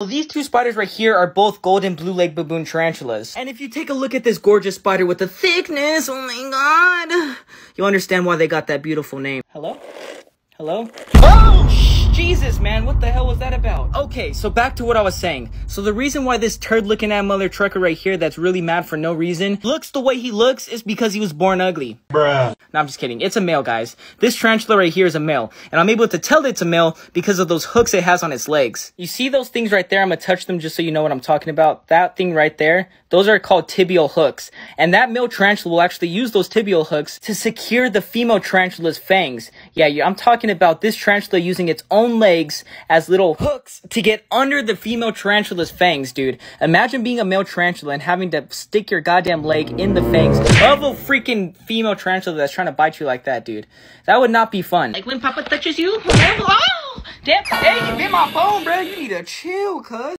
Well, these two spiders right here are both golden blue leg baboon tarantulas. And if you take a look at this gorgeous spider with the thickness, oh my god, you'll understand why they got that beautiful name. Hello? Hello? Oh, Jesus, man, what the hell Okay, so back to what I was saying. So the reason why this turd looking at mother trucker right here that's really mad for no reason looks the way he looks is because he was born ugly. Bruh. No, I'm just kidding. It's a male, guys. This tarantula right here is a male. And I'm able to tell it's a male because of those hooks it has on its legs. You see those things right there? I'm gonna touch them just so you know what I'm talking about. That thing right there, those are called tibial hooks. And that male tarantula will actually use those tibial hooks to secure the female tarantula's fangs. Yeah, I'm talking about this tarantula using its own legs as little hooks to get under the female tarantula's fangs, dude. Imagine being a male tarantula and having to stick your goddamn leg in the fangs of a freaking female tarantula that's trying to bite you like that, dude. That would not be fun. Like when Papa touches you. Oh, damn, hey, you bit my phone, bro. You need to chill, cuz.